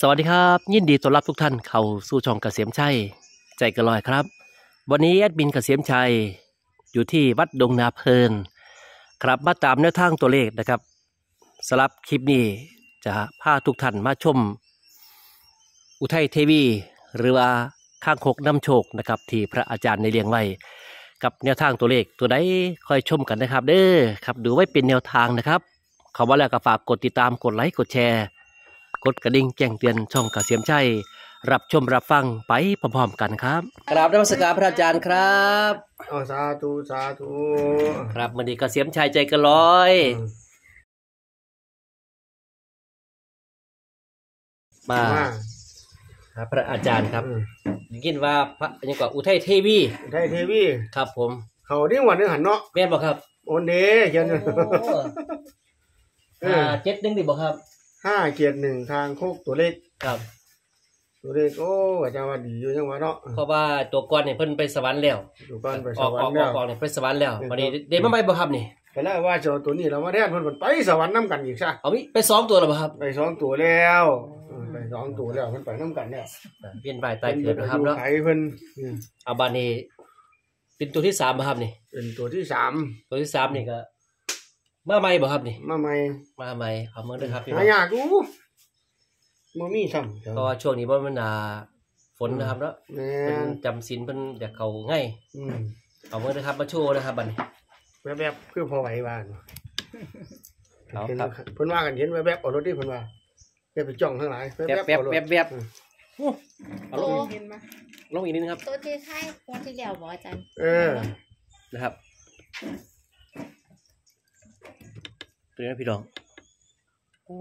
สวัสดีครับ ยินดีต้อนรับทุกท่านเข้าสู่ช่องเกษมชัย ใจกระลอยครับ วันนี้แอดมินเกษมชัย อยู่ที่วัดดงนาเพลิน ครับมาตามแนวทางตัวเลขนะครับสำหรับคลิปนี้จะพาทุกท่านมาชม อุทัยเทวี หรือว่าข้างคกน้ำโชคนะครับ ที่พระอาจารย์ในเรียงไว้ กับแนวทางตัวเลขตัวใดคอยชมกันนะครับ เด้อครับดูไว้เป็นแนวทางนะครับเขาว่าแล้วก็ฝากกดติดตามกดไลค์กดแชร์ กดกระดิ่งแจ้งเตือนช่องกเกษียมชัยรับชมรับฟังไปพร้อมๆกันครับกราบนมัสการพระอาจารย์ครับอ๋อสาธุสาธุครับมันนี้กเกษียมชัยใจกระลอยอืมมามาหาพระอาจารย์ครับอืมได้ยินว่าพระยังกว่าอุทัยเทวีได้เทวีครับ ผม เขาดิ้งวันนึงหันเนาะแม่นบอกครับโอนเดเขียนเออห้าเจ็ดหนึ่งดิบอกครับ ห้าเกียรติหนึ่งทางโคกตัวเล็กครับ ตัวเล็กโอ้อาจารย์ว่าดีอยู่ยังวะเนาะเพราะว่าตัวก่อนเนี่ยเพิ่นไปสวรรค์แล้วอยู่บ้านไปอสอกวรอรอกค์อแล้อกวออกเนี่ยไปสวรรค์แล้วเออวันนี้ได้มาไหมบ่ครับนี่ไปแล้วว่าเจ้าตัวนี้เรามาแทนเพิ่นเพิ่นไปสวรรค์น้ำกันอีกซะเอามิไปสองตัวแล้วบ่ครับไปสองตัวแล้วเออไปสองตัวแล้วเพิ่นไปน้ำกันแล้วเวียนบ่ายตายเกิดนะครับเนาะไผเพิ่นอืมเอาบานนี้เป็นตัวที่สามบ่ครับนี่เป็นตัวที่สามตัวที่สามนี่ก็ มาใหม่บ่ครับนี่ มาใหม่มาใหม่เอาเมืองด้วยครับพี่น้หาองยากกูบ่มีซ้ำเพราะว่าช่วงนี้บ่มันหนาฝนนะครับเนาะแม่เพิ่นนจำศีลเพิ่นอยากเข้าง่ายอืมเอาเมืองด้วยครับมาโชว์นะครับบัดนี้แวบๆคือพอไหวบ้านเอาเห็นครับ เพิ่นว่ากันเห็นแวบๆเอารถดิเพิ่นว่าอย่าไปจ้องทั้งหลายแวบแวบเอารถแวบแวบอืมเอาลงลงอีกนิดนึงครับ ตัวที่ใช่คนที่แล้วบอกอาจารย์เออนะครับ ตัวนี้นะพี่น้อง โอ้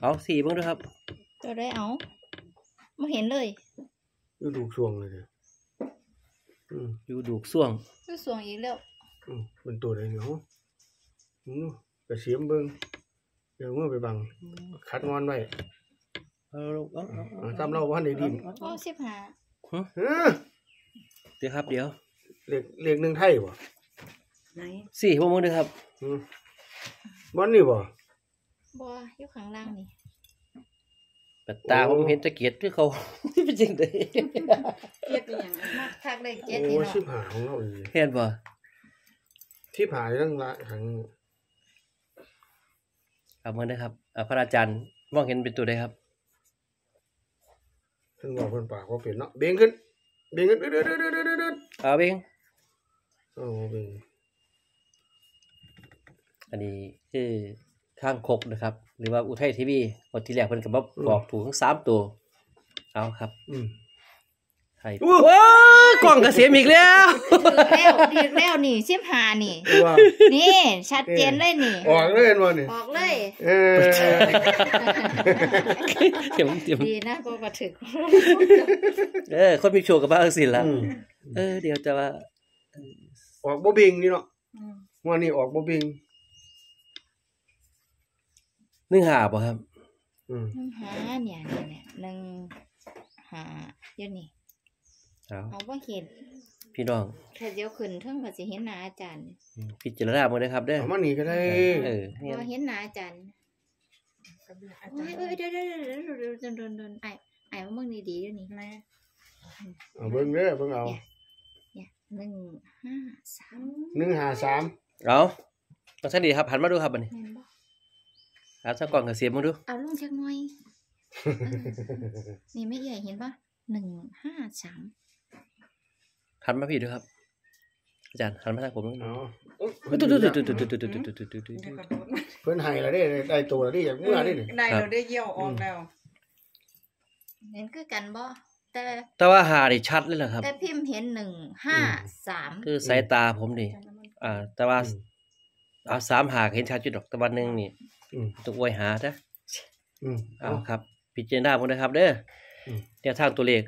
เอาสี่เบิ่งด้วยครับ ตัวได้เอาไม่เห็นเลยดูดูสวงเลยเนี่ยอืมอยู่ดูกส่วงคือสวงอีกแล้วอืมเป็นตัวใดเนาะอืมกระเสียมเบิ่งเดี๋ยวมือไปบัง คัดงอนไว้เอาลงเอาเอาเอาอ่าตามเราบ่ทันได้ดินโอ้สิบห้าเออเดี๋ยวครับเดี๋ยว เลขเลขหนึ่งไทยบ่สี่พวกมึงด้วยครับ อืม บ่นี่บ่บัวอยู่ข้างล่างนี่แต่ตาผมเห็นตะเกียบที่เขา เป็นจริงเลยเฮ็ดอีหยังอะมักทักเลขเจ็ดโอ้นี่เนาะชิบหายของเราอีกเห็นป่ะที่ผายทั้งละทั้งเอามือนะครับอ่าพระอาจารย์มองเห็นเป็นตัวใดครับ ทั้งบอกเพิ่นปากว่าเป็นเนาะเบ่งขึ้นเบ่งขึ้นเด้อๆๆๆๆเอาเองๆโอ้เบ่ง อันนี้คือข้างคกนะครับ หรือว่าอุทัยทีวีวันที่แรกเพิ่นก็มาบอกถูกทั้งสามตัว เอาครับอืมไทยว้าวกล่องกระเสียมอีกแล้วดีแล้วดีแล้วนี่สิบห้านี่ ว่านี่ชัดเจนเลยนี่ ออกเลยเห็นบ่นี่ออกเลย เออเดี๋ยวเดี๋ยวดีนะก็กระถึกเออคนมีโชว์กับบ้านสิละอืมเออ เดี๋ยวจะว่าออกบ่บิงนี่เนาะอืมวันนี้ออกบ่บิง หนึ่งหาบ่ครับ อืมหนึ่งหาเนี่ยเนี่ยเนี่ยหนึ่งหาเดี๋ยวนี้เอาเอาว่าเห็นพี่น้องแค่เดียวขึ้นเท่งก็สิเห็นหน้าอาจารย์อืมพิจารณามาเลยครับเด้อเอามานี่ก็ได้ เออเนี่ยพอเห็นหน้าอาจารย์อาโอ้จารยย์เอ้ยเดี๋ยวเดี๋ยวเดี๋ยวเดี๋ยวเดี๋ยวเดี๋ยวเดี๋ยวเดี๋ยวไอ้ไอ้มาเบิ่งดีๆเดี๋ยวนี้แม่เอาเบิ่งเด้อเบิ่งเอาเนี่ยหนึ่งห้าสาม153เอามาสันดีครับหันมาดูครับบัดนี้แม่น บ่ครับสักกล่องกระเสียมมาดู เอาลงจักหน่อยเออนี่ไม่ใหญ่เห็นปะหนึ่งห้าสามหันมาพี่ดูครับ อาจารย์หันมาทางผมดูเอาตุ๊ดตุ๊ดตุ๊ดตุ๊ดตุ๊ดตุ๊ดตุ๊ดตุ๊ดตุ๊ดตุ๊ดตุ๊ดเดี๋ยวก่อนโดนเพิ่นให้แล้วเด้ได้ตัวแล้วเด้อย่างเมื่อนี่นี่ได้เราได้เยี่ยวออกแล้ว เห็นคือกันบ่แต่แต่ว่าหาได้ชัดเลยเหรอครับ แต่พิมพ์เห็นหนึ่งห้าสามคือสายตาผมนี่อ่า แต่ว่าเอาสามหาเห็นชัดจุดดอกแต่วันหนึ่งนี่ อืม ต้องอวยหาจ้ะอืมเอา ครับ พิจารณาหมดนะครับเด้ออม แนวทางตัวเลข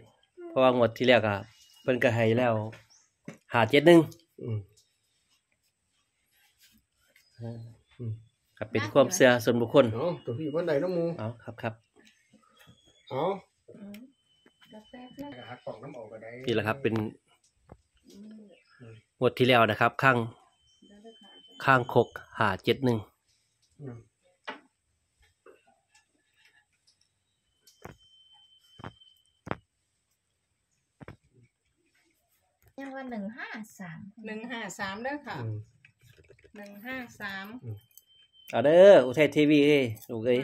เพราะว่างวดที่แล้วก็เพิ่นก็ให้แล้วหาเจ็ดหนึ่งอืมอืม ครับเป็นความเชื่อส่วนบุคคลเอาตัวพี่วันใดน้ำหมูเอาครับครับเอาแล้วแป๊บนึงหักกล่องน้ำออกก็ได้นี่แหละครับเป็นงวดที่แล้วนะครับ ข้างข้างคกหาเจ็ดหนึ่งอืม ว่าหนึ่งห้าสามหนึ่งห้าสามเด้อค่ะอืมหนึ่งห้าสามเอาเด้ออุทัยทีวีเอ้ยลูกเอ้ย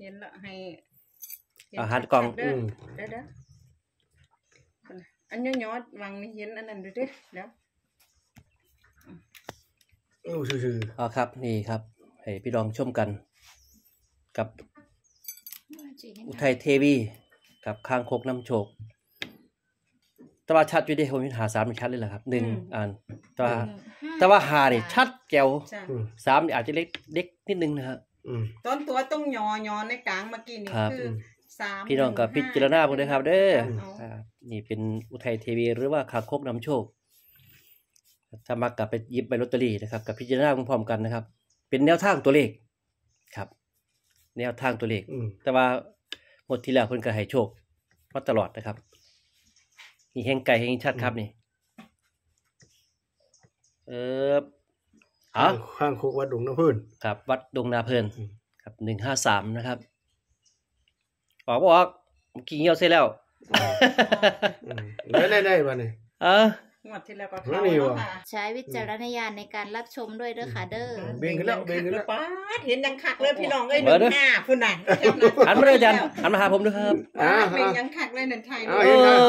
เห็นละให้เห็อาหารกล่องชัดๆเด้อือมเด้อเด้ออันย้อยๆวังนี่เห็นอันนั้นดูดิเดี๋ยวโอ้ซื่อเอาครับ นี่ครับให้พี่น้องชมกัน กับอุทัยเทวี กับข้างคกน้ำโชค แตว่าชัดอยู่เดิผมเห็นหาสามมันชัดเลยแหละครับหนึ่งอ่านแต่ว่าแต่ว่าหาเนี่ยชัดแก้วจ้ะๆอืมสามนี่อาจจะเล็กเล็กนิดนึงนะครับอืม ต้นตัวต้องยอยอในกลางเมื่อกี้นี่ครับ คือสามพี่น้องกับหพิงห้จารณาพวกด้วยครับ เด้อเอาอ่านี่เป็นอุทัยเทวีหรือว่าคางคกนำโชคถ้ามักกับไปหยิบใบลอตเตอรี่นะครับ กับพิจารณาพร้อมๆกันนะครับ เป็นแนวทางตัวเลขครับ แนวทางตัวเลข อืม แต่ว่าหมดที่แล้วเพิ่นก็ให้โชคมาตลอดนะครับ นี่แห่งไก่แห่งชัดครับนี่ เออเอ๋อข้างคุกวัดดงน้ำพื้นครับ วัดดงนาเพลินอืมครับหนึ่งห้าสามนะครับออกบ่ออกเมื่อกี้เงี้ยวเสร็จแล้วอืมได้ได้ได้บ้านี่เออ งวดที่แล้วก็แล้เข้าวนี่แล้ววะค่ะใช้วิจารณญาณในการรับชมด้วยเด้อค่ะเด้อเบ่งขึ้นแล้วเบ่งขึ้นแล้วป๊าดเห็นยังคักเลยพี่น้องเอ้ยเบิดูดเด้อหน้าพุ่นน่ะหันมาเลยอาจารย์หันมาหาผมด้วยครับป๊าอ่าดเบ่งยังคักเลยนั่นไทยเอาเอเห็นแล้วอ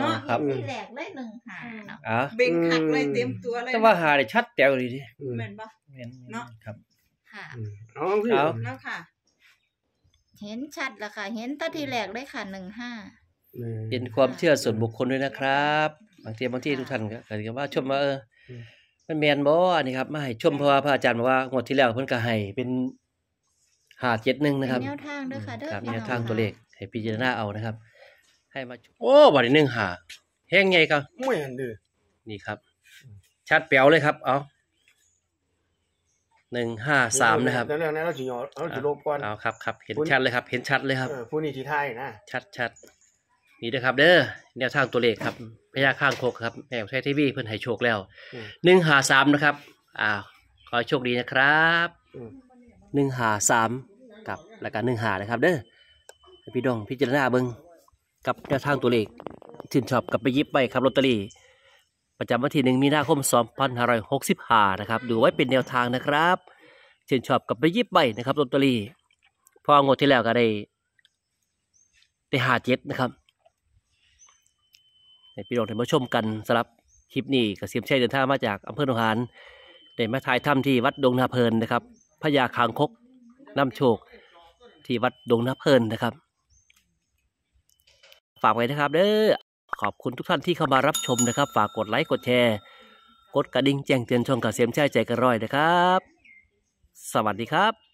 เนาะครับที่แหลกเลยหนึ่งหาเนาะอะเบ่งคักเลยเต็มตัวเลยแต่ว่าหาได้ชัดแจ๋วดีดิอืมเหม็นปะแม่นเนาะครับค่ะอืมเอาพี่เอาแล้วค่ะ เห็นชัดแล้วค่ะ เห็นตาทีแหลกเลยค่ะหนึ่งห้าเป็นความเชื่อส่วนบุคคลด้วยนะครับ บางทีบางที่ทุกท่านก็เกิดว่าชมว่าเอออมมันแมนบ่อันนี้ครับมาให้ชมเพราะว่าพระอาจารย์บอกว่างวดที่แล้วเพิ่นก็ให้เป็นหาเจ็ดหนึ่งนะครับเป็นแนวทางเด้อค่ะเด้อครับพี่แนน้วองทางตัวค่ะเลขให้พิจารณาเอานะครับ ให้มาชมโอ้บัดนี้หนึ่งหาแห้งใหญ่ครับไม่เห็นดินี่ครับ ชัดแป๋วเลยครับ เอาหนึ่งห้าสามนะครับแล้วแล้วเราสิยอเราสิลบก่อนเอาครับครับเห็นชัดเลยครับ เห็นชัดเลยครับเออผู้นี้ที่ไทยนะชัดชัด นี่นะครับเด้อแนวทางตัวเลขครับพญาข้างโคกครับแม่ใช้ทีวีเพิ่นให้โชคแล้วอืมหนึ่งหาสามนะครับ อ่า ขอให้โชคดีนะครับอืมหนึ่งหาสามกับแล้วก็หนึ่งหานะครับ เด้อให้พี่ดองพิจารณาเบิ่งกับแนวทางตัวเลขชื่นชอบกับไปหยิบไปครับลอตเตอรี่ประจำวันที่หนึ่งมีนาคม2565นะครับดูไว้เป็นแนวทางนะครับชื่นชอบกับไปหยิบใบนะครับลอตเตอรี่เพองวดที่แล้วก็ได้ได้หาเจ็ดนะครับ ให้พี่น้องท่านผู้ชมกันสำหรับคลิปนี้กเสียมชัยเดินทางมาจากอำเภอหนองหานได้มาถ่ายถ้ำที่วัดดงนาเพลินนะครับพญาคางคกน้ำโชคที่วัดดงนาเพลินนะครับ ฝากไว้นะครับเด้อขอบคุณทุกท่านที่เข้ามารับชมนะครับ ฝากกดไลค์กดแชร์ กดกระดิ่งแจ้งเตือนช่องกระเสียมใจใจกระร้อยนะครับ สวัสดีครับ